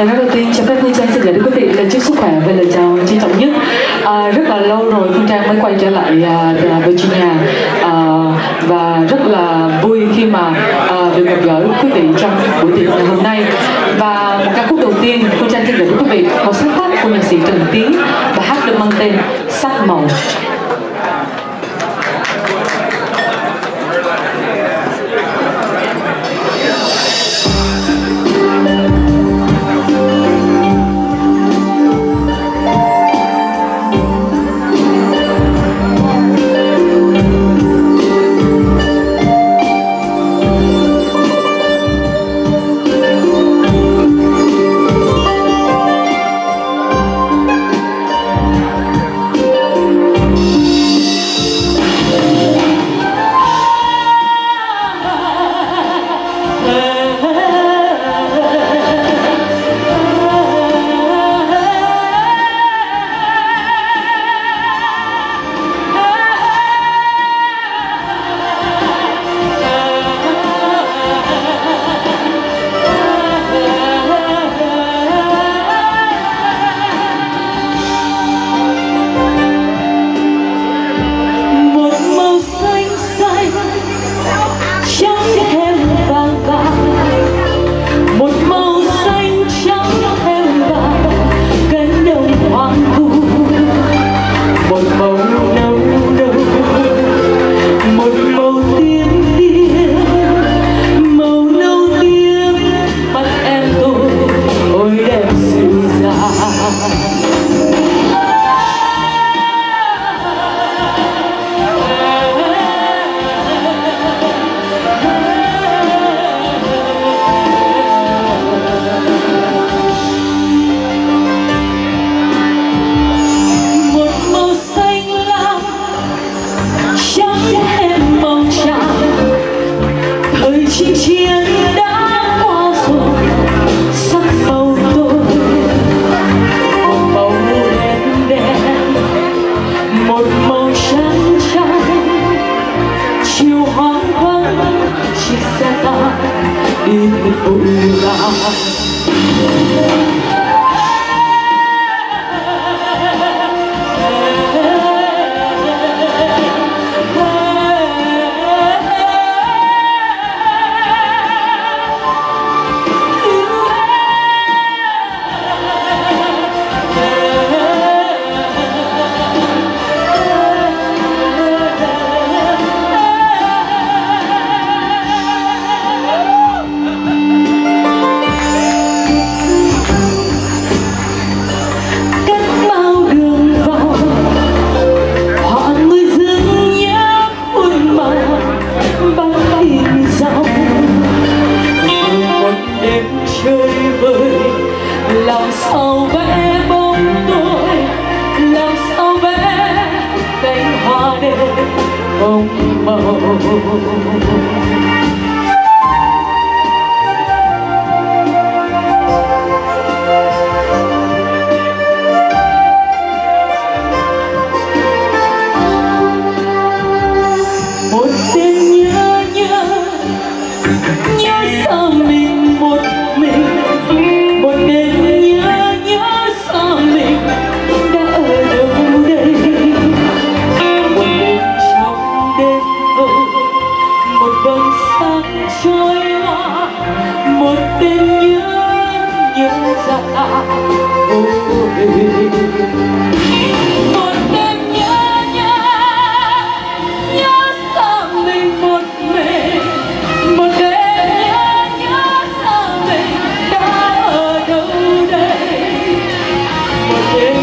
lời nói đầu tiên cho phép Phương Trang xin gửi đến quý vị lời chúc sức khỏe và lời chào trân trọng nhất. À, rất là lâu rồi Phương Trang mới quay trở lại uh, Virginia à, và rất là vui khi mà uh, được gặp gỡ quý vị trong buổi tiệc ngày hôm nay. Và một ca khúc đầu tiên Phương Trang xin gửi đến quý vị một sáng tác của nhạc sĩ Trần Tiến và hát được mang tên Sắc màu. Wow. làm sao vẽ bóng tôi làm sao vẽ cánh hoa đêm không màu? trôi qua. Một đêm nhớ nhớ dạ ôi một đêm nhớ nhớ nhớ sao mình một mình. Một đêm nhớ sao mình đã ở đâu đây? Một đêm